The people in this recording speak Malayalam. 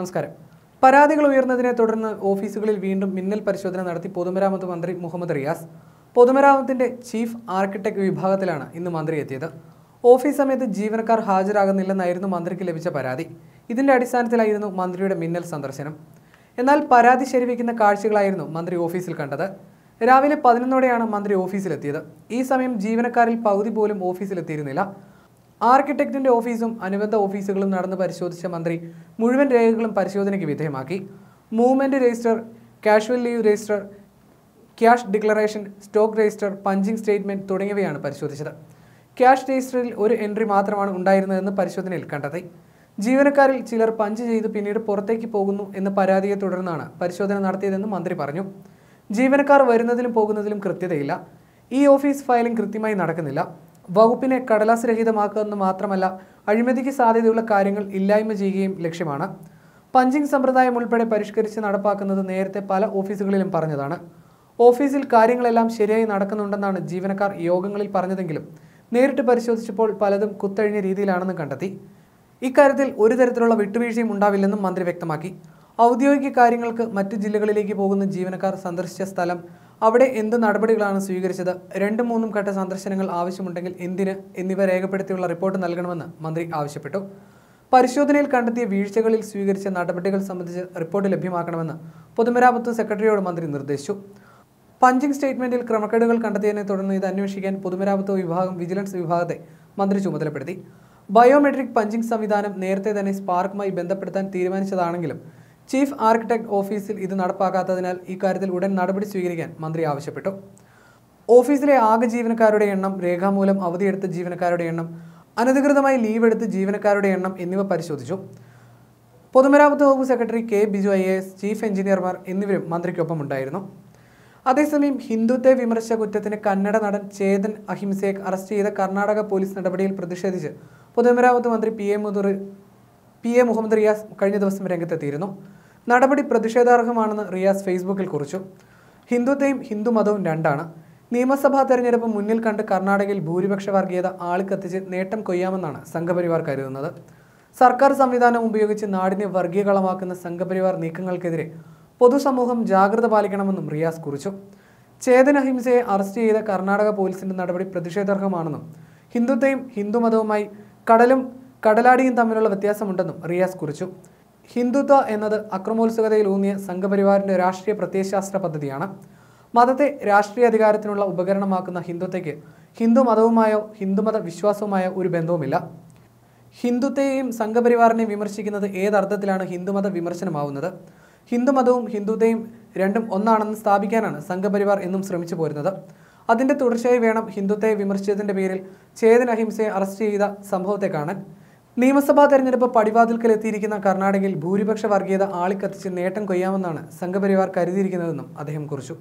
നമസ്കാരം. പരാതികൾ ഉയർന്നതിനെ തുടർന്ന് ഓഫീസുകളിൽ വീണ്ടും മിന്നൽ പരിശോധന നടത്തി പൊതുമരാമത്ത് മന്ത്രി മുഹമ്മദ് റിയാസ്. പൊതുമരാമത്തിന്റെ ചീഫ് ആർക്കിടെക്ട് വിഭാഗത്തിലാണ് ഇന്ന് മന്ത്രി എത്തിയത്. ഓഫീസ് സമയത്ത് ജീവനക്കാർ ഹാജരാകുന്നില്ലെന്നായിരുന്നു മന്ത്രിക്ക് ലഭിച്ച പരാതി. ഇതിന്റെ അടിസ്ഥാനത്തിലായിരുന്നു മന്ത്രിയുടെ മിന്നൽ സന്ദർശനം. എന്നാൽ പരാതി ശരിവയ്ക്കുന്ന കാഴ്ചകളായിരുന്നു മന്ത്രി ഓഫീസിൽ കണ്ടത്. രാവിലെ പതിനൊന്നോടെയാണ് മന്ത്രി ഓഫീസിലെത്തിയത്. ഈ സമയം ജീവനക്കാരിൽ പകുതി പോലും ഓഫീസിലെത്തിയിരുന്നില്ല. ആർക്കിടെക്റ്റിന്റെ ഓഫീസും അനുബന്ധ ഓഫീസുകളും നടന്ന് പരിശോധിച്ച മന്ത്രി മുഴുവൻ രേഖകളും പരിശോധനയ്ക്ക് വിധേയമാക്കി. Movement register casual leave register cash declaration stock register punching statement തുടങ്ങിയവയാണ് പരിശോധിച്ചത്. ക്യാഷ് രജിസ്റ്ററിൽ ഒരു എൻട്രി മാത്രമാണ് ഉണ്ടായിരുന്നതെന്ന് പരിശോധനയിൽ കണ്ടെത്തി. ജീവനക്കാരിൽ ചിലർ പഞ്ച് ചെയ്ത് പിന്നീട് പുറത്തേക്ക് പോകുന്നു എന്ന പരാതിയെ തുടർന്നാണ് പരിശോധന നടത്തിയതെന്ന് മന്ത്രി പറഞ്ഞു. ജീവനക്കാർ വരുന്നതിലും പോകുന്നതിലും കൃത്യതയില്ല. ഈ ഓഫീസ് ഫയലിംഗ് കൃത്യമായി നടക്കുന്നില്ല. വകുപ്പിനെ കടലാസ് രഹിതമാക്കുക മാത്രമല്ല അഴിമതിക്ക് സാധ്യതയുള്ള കാര്യങ്ങൾ ഇല്ലായ്മ ചെയ്യുകയും ലക്ഷ്യമാണ്. പഞ്ചിങ് സമ്പ്രദായം ഉൾപ്പെടെ പരിഷ്കരിച്ച് നടപ്പാക്കുന്നത് നേരത്തെ പല ഓഫീസുകളിലും പറഞ്ഞതാണ്. ഓഫീസിൽ കാര്യങ്ങളെല്ലാം ശരിയായി നടക്കുന്നുണ്ടെന്നാണ് ജീവനക്കാർ യോഗങ്ങളിൽ പറഞ്ഞതെങ്കിലും നേരിട്ട് പരിശോധിച്ചപ്പോൾ പലതും കുത്തഴിഞ്ഞ രീതിയിലാണെന്ന് കണ്ടെത്തി. ഇക്കാര്യത്തിൽ ഒരു തരത്തിലുള്ള വിട്ടുവീഴ്ചയും ഉണ്ടാവില്ലെന്നും മന്ത്രി വ്യക്തമാക്കി. ഔദ്യോഗിക കാര്യങ്ങൾക്ക് മറ്റ് ജില്ലകളിലേക്ക് പോകുന്ന ജീവനക്കാർ സന്ദർശിച്ച സ്ഥലം അവിടെ എന്ത് നടപടികളാണ് സ്വീകരിച്ചത്? രണ്ടും മൂന്നും ഘട്ട സന്ദർശനങ്ങൾ ആവശ്യമുണ്ടെങ്കിൽ എന്തിന് എന്നിവ രേഖപ്പെടുത്തിയുള്ള റിപ്പോർട്ട് നൽകണമെന്ന് മന്ത്രി ആവശ്യപ്പെട്ടു. പരിശോധനയിൽ കണ്ടെത്തിയ വീഴ്ചകളിൽ സ്വീകരിച്ച നടപടികൾ സംബന്ധിച്ച് റിപ്പോർട്ട് ലഭ്യമാക്കണമെന്ന് പൊതുമരാമത്ത് സെക്രട്ടറിയോട് മന്ത്രി നിർദ്ദേശിച്ചു. പഞ്ചിങ് സ്റ്റേറ്റ്മെന്റിൽ ക്രമക്കേടുകൾ കണ്ടെത്തിയതിനെ തുടർന്ന് ഇത് അന്വേഷിക്കാൻ പൊതുമരാമത്ത് വിഭാഗം വിജിലൻസ് വിഭാഗത്തെ മന്ത്രി ചുമതലപ്പെടുത്തി. ബയോമെട്രിക് പഞ്ചിങ് സംവിധാനം നേരത്തെ തന്നെ സ്പാർക്കുമായി ബന്ധപ്പെടുത്താൻ തീരുമാനിച്ചതാണെങ്കിലും ചീഫ് ആർക്കിടെക്ട് ഓഫീസിൽ ഇത് നടപ്പാക്കാത്തതിനാൽ ഇക്കാര്യത്തിൽ ഉടൻ നടപടി സ്വീകരിക്കാൻ മന്ത്രി ആവശ്യപ്പെട്ടു. ഓഫീസിലെ ആകെ ജീവനക്കാരുടെ എണ്ണം രേഖാമൂലം അവധിയെടുത്ത ജീവനക്കാരുടെ എണ്ണം അനധികൃതമായി ലീവ് എടുത്ത് ജീവനക്കാരുടെ എണ്ണം എന്നിവ പരിശോധിച്ചു. പൊതുമരാമത്ത് വകുപ്പ് secretary K Biju I S chief എഞ്ചിനീയർമാർ എന്നിവരും മന്ത്രിക്കൊപ്പം ഉണ്ടായിരുന്നു അതേസമയം ഹിന്ദുത്വ വിമർശ കുറ്റത്തിന് കന്നഡ നടൻ ചേതൻ അഹിംസയെ അറസ്റ്റ് ചെയ്ത കർണാടക പോലീസ് നടപടിയിൽ പ്രതിഷേധിച്ച് പൊതുമരാമത്ത് മന്ത്രി പി എ മുതറ് പി എ മുഹമ്മദ് റിയാസ് കഴിഞ്ഞ ദിവസം രംഗത്തെത്തിയിരുന്നു. നടപടി പ്രതിഷേധാർഹമാണെന്ന് റിയാസ് ഫേസ്ബുക്കിൽ കുറിച്ചു. ഹിന്ദുത്വയും ഹിന്ദുമതവും രണ്ടാണ്. നിയമസഭാ തെരഞ്ഞെടുപ്പ് മുന്നിൽ കണ്ട് കർണാടകയിൽ ഭൂരിപക്ഷ വർഗീയത ആളിക്കത്തിച്ച് നേട്ടം കൊയ്യാമെന്നാണ് സംഘപരിവാർ കരുതുന്നത്. സർക്കാർ സംവിധാനം ഉപയോഗിച്ച് നാടിനെ വർഗീയകളമാക്കുന്ന സംഘപരിവാർ നീക്കങ്ങൾക്കെതിരെ പൊതുസമൂഹം ജാഗ്രത പാലിക്കണമെന്നും റിയാസ് കുറിച്ചു. ചേതനഹിംസയെ അറസ്റ്റ് ചെയ്ത കർണാടക പോലീസിന്റെ നടപടി പ്രതിഷേധാർഹമാണെന്നും ഹിന്ദുത്വയും ഹിന്ദുമതവുമായി കടലും കടലാടിയും തമ്മിലുള്ള വ്യത്യാസമുണ്ടെന്നും റിയാസ് കുറിച്ചു. ഹിന്ദുത്വ എന്നത് അക്രമോത്സുകതയിൽ ഊന്നിയ സംഘപരിവാറിന്റെ രാഷ്ട്രീയ പ്രത്യയശാസ്ത്ര പദ്ധതിയാണ്. മതത്തെ രാഷ്ട്രീയ അധികാരത്തിനുള്ള ഉപകരണമാക്കുന്ന ഹിന്ദുത്വയ്ക്ക് ഹിന്ദു മതവുമായോ ഹിന്ദുമത വിശ്വാസവുമായോ ഒരു ബന്ധവുമില്ല. ഹിന്ദുത്വയെയും സംഘപരിവാറിനെയും വിമർശിക്കുന്നത് ഏതർത്ഥത്തിലാണ് ഹിന്ദുമത വിമർശനമാവുന്നത്? ഹിന്ദുമതവും ഹിന്ദുത്വയും രണ്ടും ഒന്നാണെന്ന് സ്ഥാപിക്കാനാണ് സംഘപരിവാർ എന്നും ശ്രമിച്ചു പോരുന്നത്. അതിന്റെ തുടർച്ചയായി വേണം ഹിന്ദുത്വയെ വിമർശിച്ചതിന്റെ പേരിൽ ചേതൻ അഹിംസയെ അറസ്റ്റ് ചെയ്ത സംഭവത്തെ കാണാൻ നിയമസഭാ തെരഞ്ഞെടുപ്പ് പടിവാതിൽക്കൽ എത്തിയിരിക്കുന്ന കർണാടകയിൽ ഭൂരിപക്ഷ വർഗീയത ആളിക്കത്തിച്ച് നേട്ടം കൊയ്യാമെന്നാണ് സംഘപരിവാർ കരുതിയിരിക്കുന്നതെന്നും അദ്ദേഹം കുറിച്ചു.